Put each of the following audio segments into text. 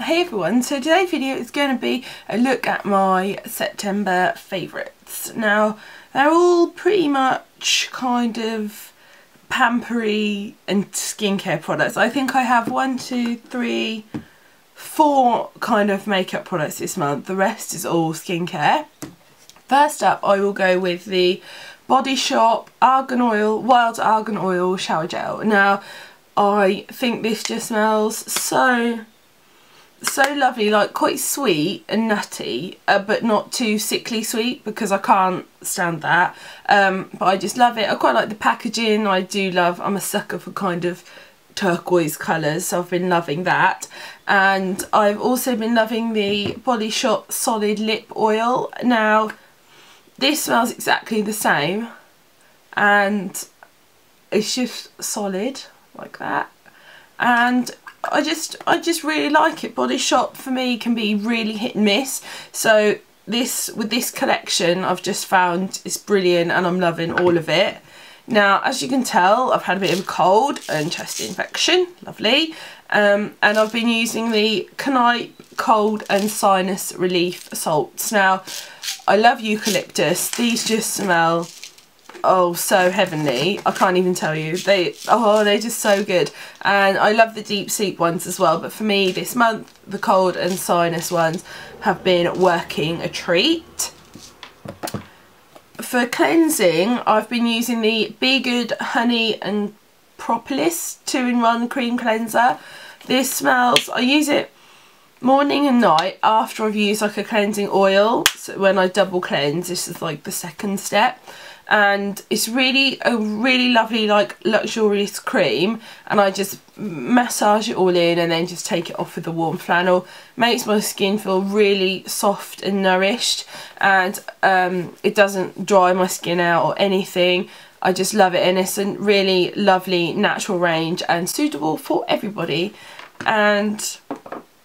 Hey everyone, so today's video is going to be a look at my September favourites. Now, they're all pretty much kind of pampery and skincare products. I think I have one, two, three, four kind of makeup products this month. The rest is all skincare. First up, I will go with the Body Shop Argan Oil, Wild Argan Oil Shower Gel. Now, I think this just smells so so lovely like quite sweet and nutty uh, but not too sickly sweet because I can't stand that. Um, but I just love it. I quite like the packaging. I do love I'm a sucker for kind of turquoise colours so I've been loving that. And I've also been loving the Body Shop solid lip oil. Now this smells exactly the same and it's just solid like that. And I just I just really like it. Body Shop for me can be really hit and miss. So this with this collection I've just found it's brilliant and I'm loving all of it. Now as you can tell I've had a bit of a cold and chest infection. Lovely. Um, and I've been using the Kneipp cold and sinus relief salts. Now I love eucalyptus. These just smell oh so heavenly. I can't even tell you. They oh they're just so good. And i love the deep sleep ones as well but for me this month the cold and sinus ones have been working a treat. For cleansing i've been using the Bee Good honey and propolis two-in-one cream cleanser. This smells i use it morning and night after I've used like a cleansing oil so when I double cleanse this is like the second step. And it's really a really lovely like luxurious cream and I just massage it all in and then just take it off with the warm flannel. Makes my skin feel really soft and nourished and um, it doesn't dry my skin out or anything. I just love it and it's a really lovely natural range and suitable for everybody. And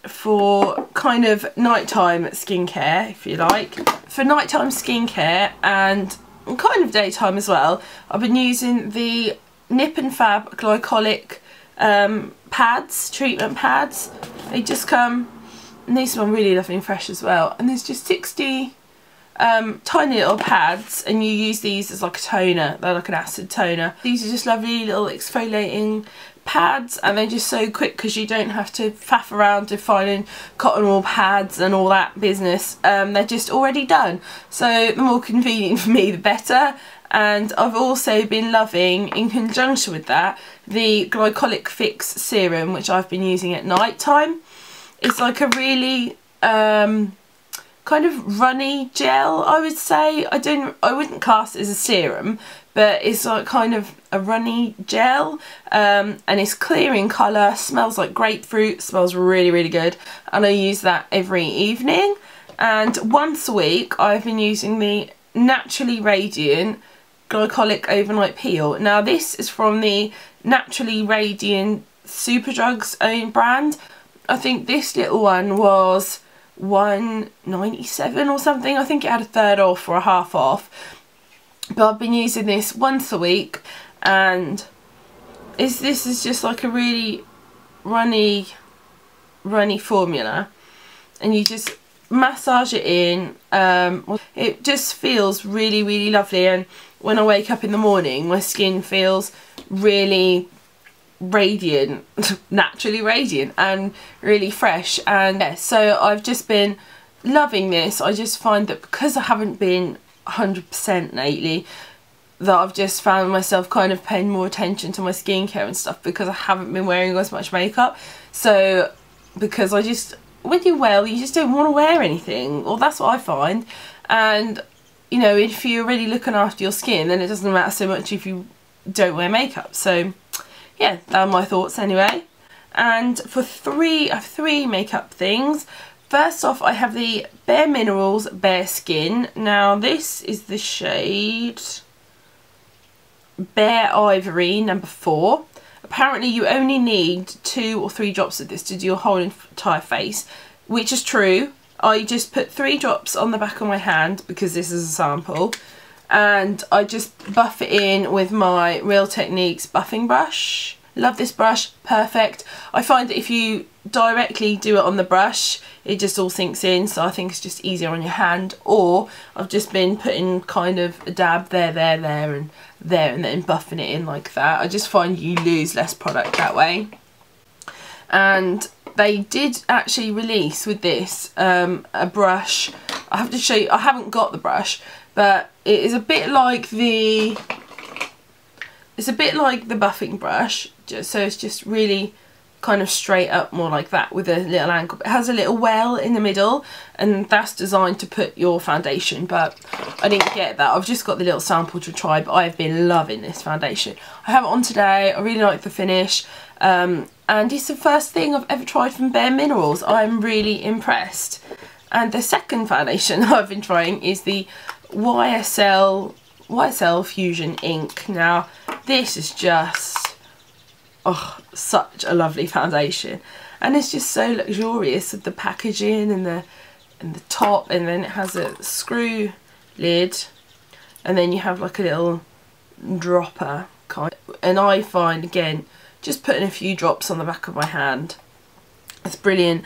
for kind of nighttime skincare if you like for nighttime skincare and kind of daytime as well, I've been using the Nip and Fab glycolic um, pads, treatment pads. They just come, and they smell really lovely and fresh as well. And there's just 60 um, tiny little pads, and you use these as like a toner. They're like an acid toner. These are just lovely little exfoliating pads and they're just so quick because you don't have to faff around to finding cotton wool pads and all that business um, they're just already done so the more convenient for me the better and I've also been loving in conjunction with that the glycolic fix serum which I've been using at night time it's like a really um, kind of runny gel I would say I don't I wouldn't cast it as a serum but it's like kind of a runny gel um, and it's clear in colour, smells like grapefruit, smells really really good and I use that every evening and once a week I've been using the Naturally Radiant Glycolic Overnight Peel. Now this is from the Naturally Radiant Superdrug's own brand. I think this little one was 197 or something. I think it had a third off or a half off. But I've been using this once a week and is this is just like a really runny runny formula. And you just massage it in um, it just feels really really lovely. And when I wake up in the morning my skin feels really radiant naturally radiant and really fresh and yeah, so I've just been loving this I just find that because I haven't been 100% lately that I've just found myself kind of paying more attention to my skincare and stuff because I haven't been wearing as much makeup. So, because I just, when you're well, you just don't want to wear anything. Well, that's what I find. And, you know, if you're really looking after your skin, then it doesn't matter so much if you don't wear makeup. So, yeah, are my thoughts anyway. And for three, I have three makeup things. First off, I have the Bare Minerals Bare Skin. Now, this is the shade Bare Ivory number 4. Apparently, you only need two or three drops of this to do your whole entire face, which is true. I just put three drops on the back of my hand because this is a sample and I just buff it in with my Real Techniques buffing brush Love this brush, perfect. I find that if you directly do it on the brush, it just all sinks in, so I think it's just easier on your hand. Or I've just been putting kind of a dab there, there, there, and there, and then buffing it in like that. I just find you lose less product that way. And they did actually release with this um, a brush. I have to show you, I haven't got the brush, but it is a bit like the it's a bit like the buffing brush just so it's just really kind of straight up more like that with a little angle. It has a little well in the middle and that's designed to put your foundation but I didn't get that. I've just got the little sample to try but I've been loving this foundation. I have it on today. I really like the finish. Um, and it's the first thing I've ever tried from Bare Minerals. I'm really impressed. And the second foundation I've been trying is the YSL YSL Fusion ink now this is just oh such a lovely foundation. And it's just so luxurious with the packaging and the and the top and then it has a screw lid and then you have like a little dropper kind. And I find again just putting a few drops on the back of my hand it's brilliant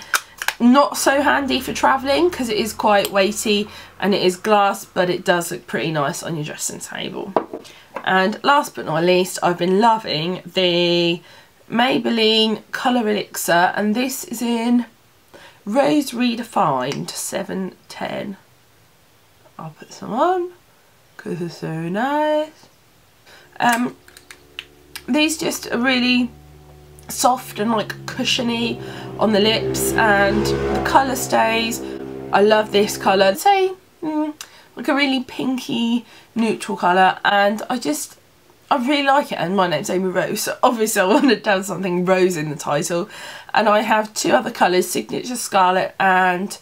not so handy for travelling because it is quite weighty and it is glass but it does look pretty nice on your dressing table and last but not least, I've been loving the Maybelline Colour Elixir and this is in Rose Redefined 710. I'll put some on because it's so nice. Um, these just are really soft and like cushiony on the lips and the colour stays. I love this colour. Say, mm, like a really pinky neutral colour and I just I really like it and my name's Amii-Rose so obviously I wanted to have something rose in the title and I have two other colours Signature Scarlet and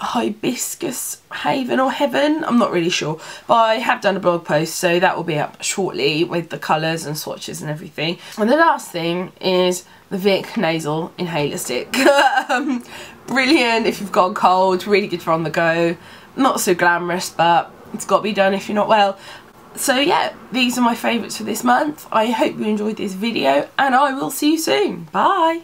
Hibiscus Haven or Heaven I'm not really sure but I have done a blog post so that will be up shortly with the colours and swatches and everything. And the last thing is the Vic Nasal Inhaler Stick. Um, brilliant if you've got a cold really good for on the go. Not so glamorous but it's got to be done if you're not well. So yeah these are my favourites for this month. I hope you enjoyed this video and I will see you soon. Bye